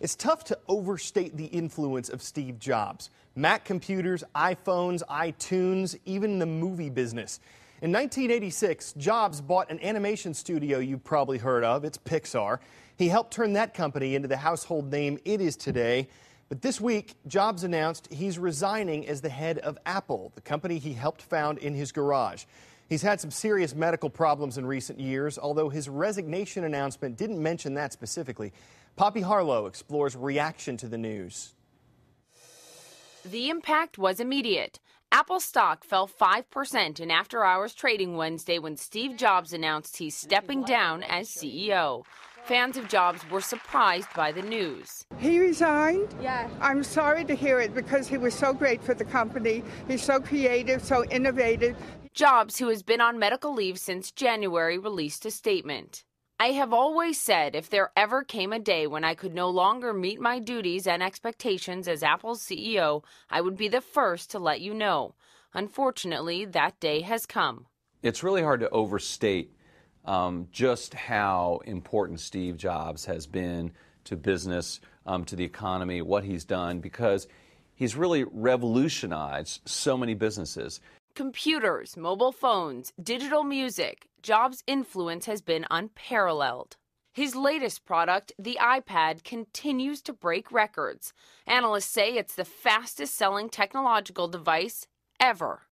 It's tough to overstate the influence of Steve Jobs. Mac computers, iPhones, iTunes, even the movie business. In 1986, Jobs bought an animation studio you've probably heard of. It's Pixar. He helped turn that company into the household name it is today. But this week, Jobs announced he's resigning as the head of Apple, the company he helped found in his garage. He's had some serious medical problems in recent years, although his resignation announcement didn't mention that specifically. Poppy Harlow explores reaction to the news. The impact was immediate. Apple stock fell 5% in after hours trading Wednesday when Steve Jobs announced he's stepping down as CEO. Fans of Jobs were surprised by the news. He resigned? Yeah. I'm sorry to hear it because he was so great for the company. He's so creative, so innovative. Jobs, who has been on medical leave since January, released a statement. I have always said if there ever came a day when I could no longer meet my duties and expectations as Apple's CEO, I would be the first to let you know. Unfortunately, that day has come. It's really hard to overstate um, just how important Steve Jobs has been to business, um, to the economy, what he's done, because he's really revolutionized so many businesses. Computers, mobile phones, digital music, Jobs' influence has been unparalleled. His latest product, the iPad, continues to break records. Analysts say it's the fastest selling technological device ever.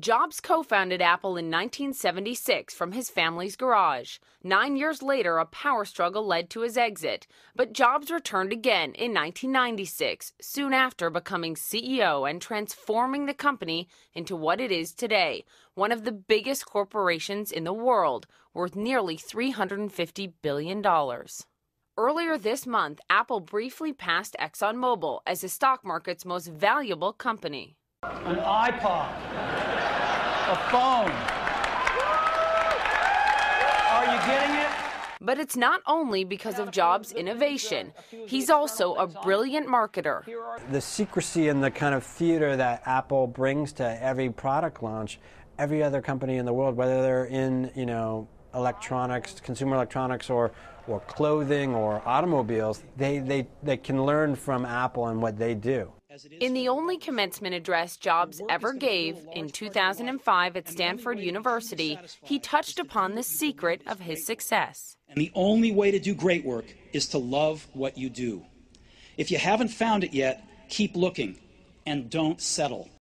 Jobs co founded Apple in 1976 from his family's garage. Nine years later, a power struggle led to his exit. But Jobs returned again in 1996, soon after becoming CEO and transforming the company into what it is today one of the biggest corporations in the world, worth nearly $350 billion. Earlier this month, Apple briefly passed ExxonMobil as the stock market's most valuable company. An iPod a phone. Are you getting it? But it's not only because of Jobs' innovation. He's also a brilliant marketer. The secrecy and the kind of theater that Apple brings to every product launch, every other company in the world, whether they're in, you know, electronics, consumer electronics, or, or clothing or automobiles, they, they, they can learn from Apple and what they do. In the only commencement address Jobs ever gave in 2005 at Stanford University, he touched upon the secret of his success. And the only way to do great work is to love what you do. If you haven't found it yet, keep looking and don't settle.